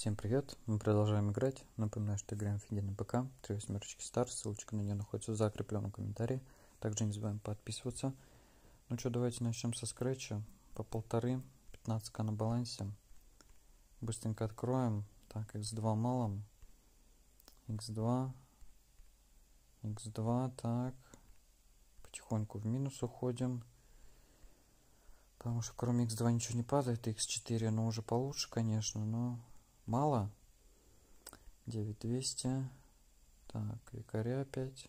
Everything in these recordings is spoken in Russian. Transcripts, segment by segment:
Всем привет, мы продолжаем играть. Напоминаю, что играем в офигенный ПК, три восьмерочки стар, ссылочка на нее находится в закрепленном комментарии. Также не забываем подписываться. Ну что, давайте начнем со скретча. По полторы, 15к на балансе. Быстренько откроем. Так, x2 малом. x2. x2, так. Потихоньку в минус уходим. Потому что кроме x2 ничего не падает. x4, ну уже получше, конечно, но мало. 9200. Так, якоря опять.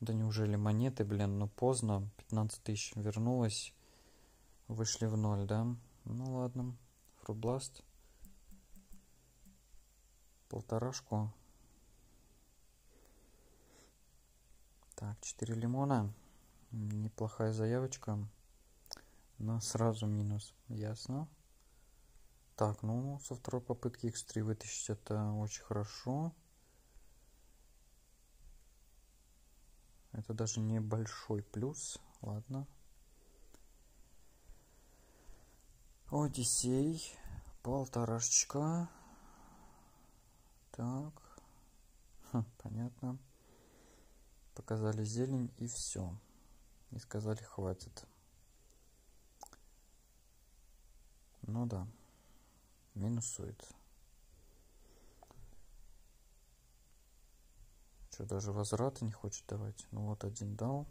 Да неужели монеты, блин, ну поздно. 15 тысяч вернулось. Вышли в ноль, да? Ну ладно. Фрутбласт. Полторашку. Так, 4 лимона. Неплохая заявочка. Но сразу минус. Ясно. Так, ну, со второй попытки x3 вытащить это очень хорошо. Это даже небольшой плюс. Ладно. Одиссей. Полторашечка. Так. Хм, понятно. Показали зелень и все. И сказали хватит. Ну да. Минусует. Что, даже возврата не хочет давать? Ну вот один дал.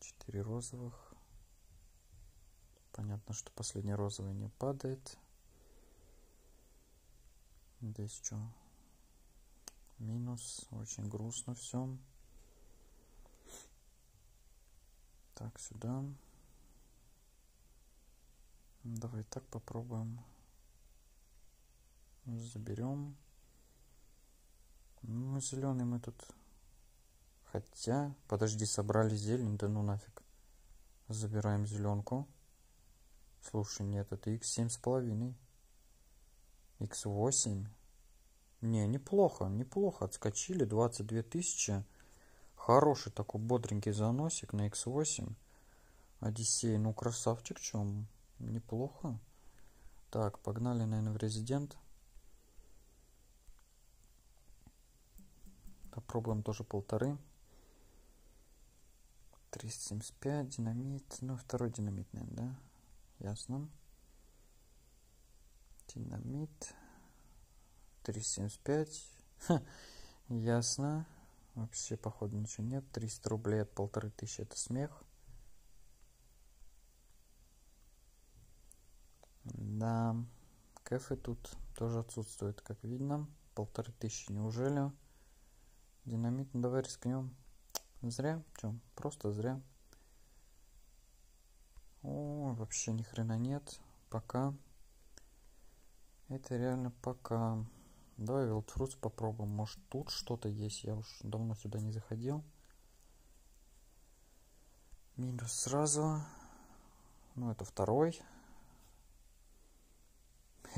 Четыре розовых. Понятно, что последний розовый не падает. Здесь что? Минус. Очень грустно все. Так, сюда. Давай так попробуем. Заберем. Ну, зеленый мы тут... Хотя... Подожди, собрали зелень, да ну нафиг. Забираем зеленку. Слушай, нет, это x7 с половиной. x8. Не, неплохо, неплохо. Отскочили 22 тысячи. Хороший такой бодренький заносик на x8. Одиссей, ну красавчик, чем неплохо. Так, погнали, наверное, в резидент. Попробуем тоже полторы. 375, динамит. Ну, второй динамит, наверное, да? Ясно. Динамит. 375. Ха, ясно. Вообще, походу, ничего нет. 300 рублей от полторы тысячи. Это смех. Да. Кэфе тут тоже отсутствует, как видно. Полторы тысячи. Неужели? Динамит, ну давай рискнем. Зря, чем? Просто зря. О, вообще ни хрена нет. Пока. Это реально пока. Давай Вилдфрутс попробуем. Может тут что-то есть. Я уж давно сюда не заходил. Минус сразу. Ну, это второй.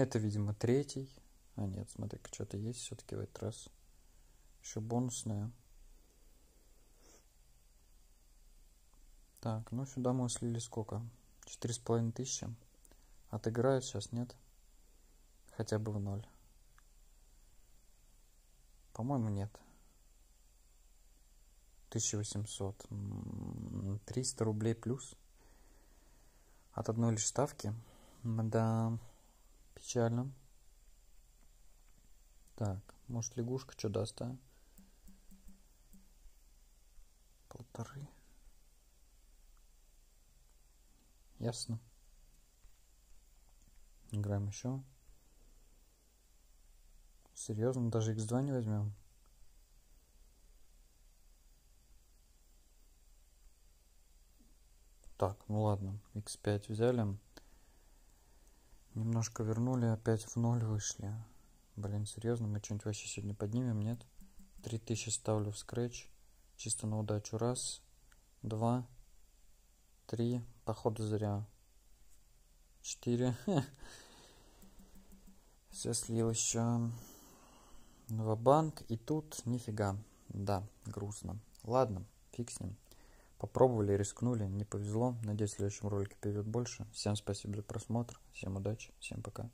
Это, видимо, третий. А нет, смотри-ка, что-то есть все-таки в этот раз. Еще бонусная. Так, ну сюда мы слили сколько? Четыре с половиной тысячи. Отыграют сейчас, нет? Хотя бы в ноль. По-моему, нет. 1800. 300 рублей плюс. От одной лишь ставки. Да, печально. Так, может лягушка что даст, а? полторы. Ясно. Играем еще. Серьезно, даже x2 не возьмем. Так, ну ладно, x5 взяли. Немножко вернули, опять в ноль вышли. Блин, серьезно, мы что-нибудь вообще сегодня поднимем, нет? 3000 ставлю в скретч. Чисто на удачу. Раз, два, три. Походу зря. Четыре. Все слил еще. Два банк. И тут нифига. Да, грустно. Ладно, фиг с ним. Попробовали, рискнули, не повезло. Надеюсь, в следующем ролике повезет больше. Всем спасибо за просмотр, всем удачи, всем пока.